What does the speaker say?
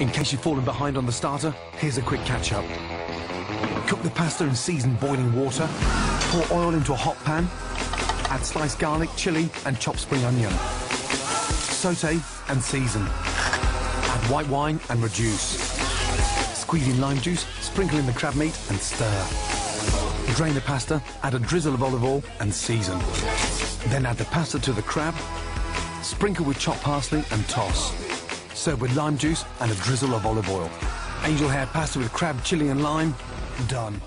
In case you've fallen behind on the starter, here's a quick catch-up. Cook the pasta in seasoned boiling water. Pour oil into a hot pan. Add sliced garlic, chili, and chopped spring onion. Saute and season. Add white wine and reduce. Squeeze in lime juice, sprinkle in the crab meat, and stir. Drain the pasta, add a drizzle of olive oil, and season. Then add the pasta to the crab, sprinkle with chopped parsley, and toss. Serve with lime juice and a drizzle of olive oil. Angel hair pasta with crab, chili, and lime. Done.